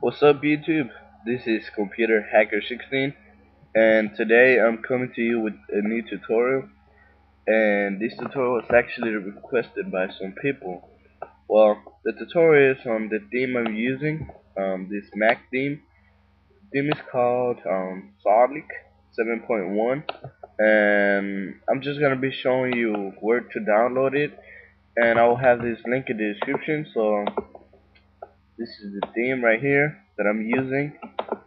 What's up YouTube? This is Computer Hacker 16 and today I'm coming to you with a new tutorial and this tutorial was actually requested by some people. Well, the tutorial is on the theme I'm using, um, this Mac theme. The theme is called um, 7.1 and I'm just gonna be showing you where to download it and I'll have this link in the description so this is the theme right here that I'm using.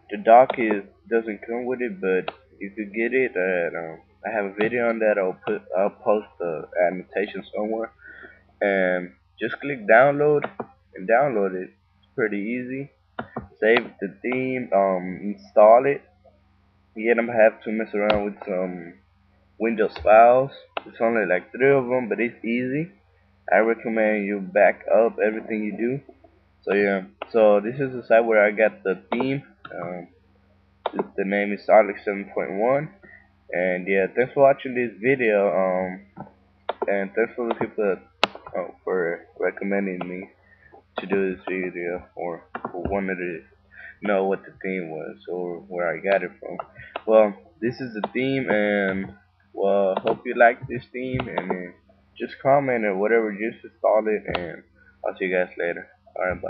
The dock is doesn't come with it but you could get it and um, I have a video on that. I'll put I'll post the annotation somewhere. And just click download and download it. It's pretty easy. Save the theme um install it. You don't have to mess around with some Windows files. It's only like three of them but it's easy. I recommend you back up everything you do so yeah. So this is the site where I got the theme. Um, the name is Alex 7.1 and yeah thanks for watching this video um and thanks for the people that, oh, for recommending me to do this video or who wanted to know what the theme was or where I got it from. Well this is the theme and well hope you like this theme and just comment or whatever just install it and I'll see you guys later. Alright bye